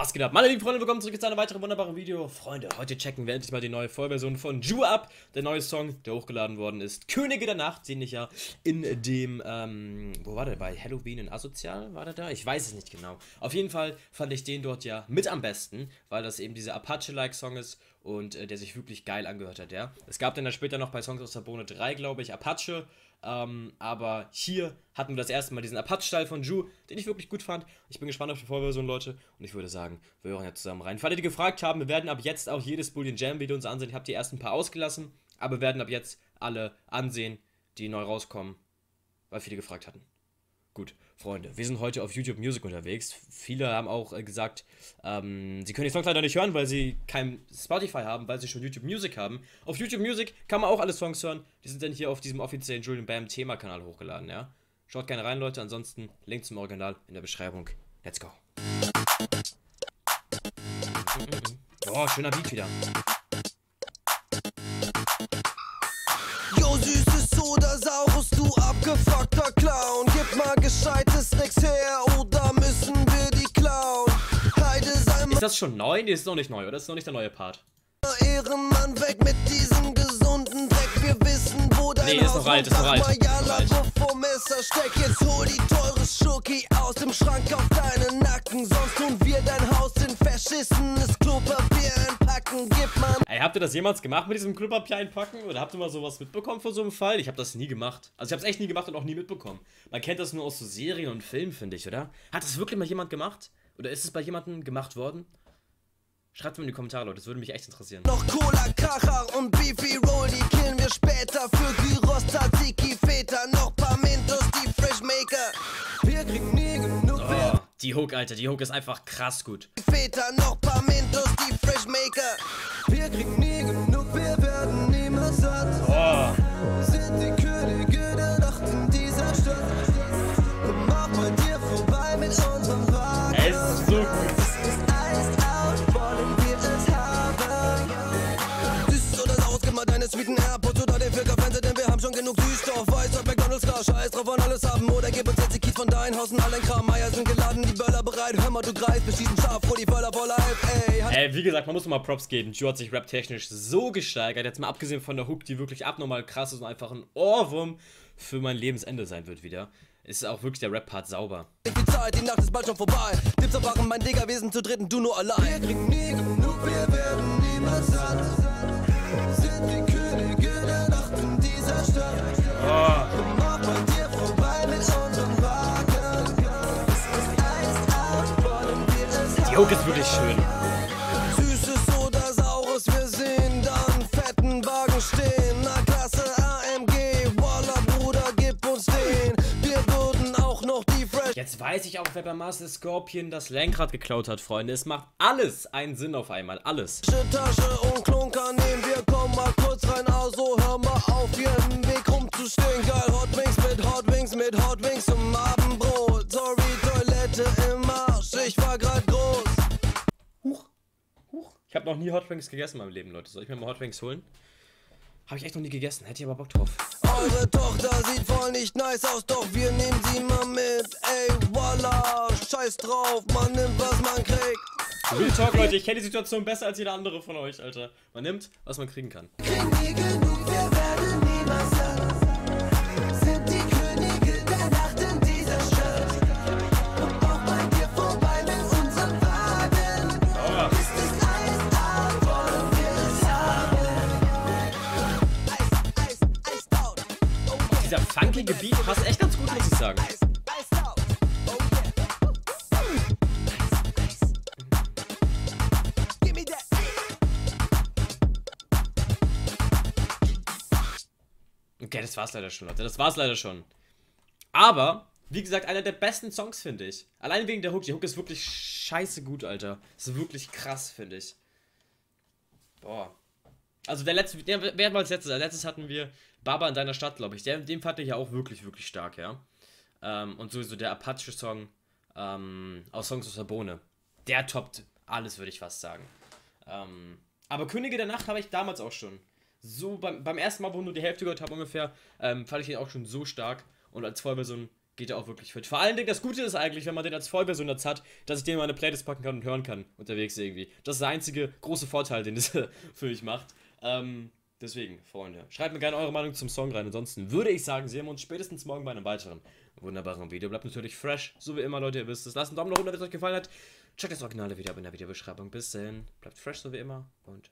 Was geht ab? Meine lieben Freunde, willkommen zurück zu einem weiteren wunderbaren Video. Freunde, heute checken wir endlich mal die neue Vollversion von Ju ab. Der neue Song, der hochgeladen worden ist. Könige der Nacht, den ich ja in dem, ähm, wo war der? Bei Halloween in Asozial war der da? Ich weiß es nicht genau. Auf jeden Fall fand ich den dort ja mit am besten, weil das eben dieser Apache-like Song ist und äh, der sich wirklich geil angehört hat, ja. Es gab dann ja später noch bei Songs aus der Bohne 3, glaube ich, Apache ähm, aber hier hatten wir das erste Mal diesen Apache-Style von Ju, den ich wirklich gut fand. Ich bin gespannt auf die Vollversion, Leute. Und ich würde sagen, wir hören ja zusammen rein. Für alle, die gefragt haben, wir werden ab jetzt auch jedes Bullion Jam Video uns ansehen. Ich habe die ersten paar ausgelassen, aber wir werden ab jetzt alle ansehen, die neu rauskommen, weil viele gefragt hatten. Gut, Freunde, wir sind heute auf YouTube Music unterwegs. Viele haben auch äh, gesagt, ähm, sie können die Songs leider nicht hören, weil sie kein Spotify haben, weil sie schon YouTube Music haben. Auf YouTube Music kann man auch alle Songs hören. Die sind dann hier auf diesem offiziellen Julian Bam Thema-Kanal hochgeladen, ja. Schaut gerne rein, Leute. Ansonsten Link zum Original in der Beschreibung. Let's go. Boah, schöner Beat wieder. Mal gescheites nix her, oder müssen wir die klauen? Heide sei Ist das schon neu? Nee, ist noch nicht neu, oder? Das ist noch nicht der neue Part. Ehrenmann weg mit Nee, ist noch alt, ist noch alt. Steck. Jetzt hol die teure Schoki aus dem Schrank auf deinen Nacken. Sonst tun wir dein Haus in verschissenes Klopapier einpacken. Gib mal Ey, habt ihr das jemals gemacht mit diesem Klopapier einpacken? Oder habt ihr mal sowas mitbekommen von so einem Fall? Ich habe das nie gemacht. Also ich habe es echt nie gemacht und auch nie mitbekommen. Man kennt das nur aus so Serien und Filmen, finde ich, oder? Hat das wirklich mal jemand gemacht? Oder ist es bei jemandem gemacht worden? Schreibt mir in die Kommentare, Leute, das würde mich echt interessieren. Noch Cola, Kracher die Hook, Alter, die Hook ist einfach krass gut. Feta, noch paar Mintos, die Freshmaker. Wir kriegen nie genug, wir werden niemals satt. Oh, Sind die Könige der Nacht in dieser Stadt. Komm auch bei dir vorbei mit unserem Wagen. es ist so gut. Mal deine sweeten Airpods oder den Filter Fernseher, denn wir haben schon genug Süßstoff. Weiß auf McDonalds klar, scheiß drauf, wollen alles haben. Oder gib uns jetzt die Kies von deinen Haus und allen Kram. Eier sind geladen, die Böller bereit. Hör mal, du greifst, wir schießen scharf vor die Böller voll live, ey. Ey, wie gesagt, man muss mal Props geben. Joe hat sich rap-technisch so gesteigert. Jetzt mal abgesehen von der Hook, die wirklich abnormal krass ist und einfach ein Ohrwurm für mein Lebensende sein wird wieder. Ist auch wirklich der Rap-Part sauber. viel Zeit, die Nacht ist bald schon vorbei. Dips erwachen, mein Digga, wir sind zu dritten, du nur allein. Wir kriegen nie genug, wir werden niemals satt. Die Hook ist wirklich schön. Süßes oder saures, wir sehen dann fetten Wagen stehen. Na Klasse AMG, Walla Bruder, gib uns den. Wir würden auch noch die Fresh. Jetzt weiß ich auch, wer bei Master Scorpion das Lenkrad geklaut hat, Freunde. Es macht alles einen Sinn auf einmal. Alles. Tasche und Klunker nehmen habe noch nie Hot Wings gegessen in meinem Leben, Leute. Soll ich mir mal Hot Wings holen? Habe ich echt noch nie gegessen. Hätte ich aber Bock drauf. Eure Tochter sieht voll nicht nice aus, doch wir nehmen sie mal mit. Ey, voila, scheiß drauf, man nimmt, was man kriegt. Real Talk, Leute. Ich kenne die Situation besser als jeder andere von euch, Alter. Man nimmt, was man kriegen kann. Kriegen nie genug, wir werden niemals Beat passt echt ganz gut, muss ich sagen. Okay, das war's leider schon, Leute. Das war's leider schon. Aber, wie gesagt, einer der besten Songs, finde ich. Allein wegen der Hook. Die Hook ist wirklich scheiße gut, Alter. Ist wirklich krass, finde ich. Boah. Also der letzte, der, wer war als letztes? Als letztes hatten wir Baba in deiner Stadt, glaube ich. Der, den fand ich ja auch wirklich, wirklich stark, ja. Ähm, und sowieso der Apache-Song ähm, aus Songs aus der Bohne. Der toppt alles, würde ich fast sagen. Ähm, aber Könige der Nacht habe ich damals auch schon. So beim, beim ersten Mal, wo ich nur die Hälfte gehört habe ungefähr, ähm, fand ich ihn auch schon so stark. Und als Vollversion geht er auch wirklich fit. Vor allen Dingen, das Gute ist eigentlich, wenn man den als Vollversion jetzt hat, dass ich den in meine Playlist packen kann und hören kann unterwegs irgendwie. Das ist der einzige große Vorteil, den das für mich macht. Ähm, deswegen, Freunde, schreibt mir gerne eure Meinung zum Song rein. Ansonsten würde ich sagen, sehen wir uns spätestens morgen bei einem weiteren wunderbaren Video. Bleibt natürlich fresh, so wie immer, Leute. Ihr wisst es. Lasst einen Daumen nach unten, wenn es euch gefallen hat. Checkt das originale Video in der Videobeschreibung. Bis dahin, bleibt fresh, so wie immer und.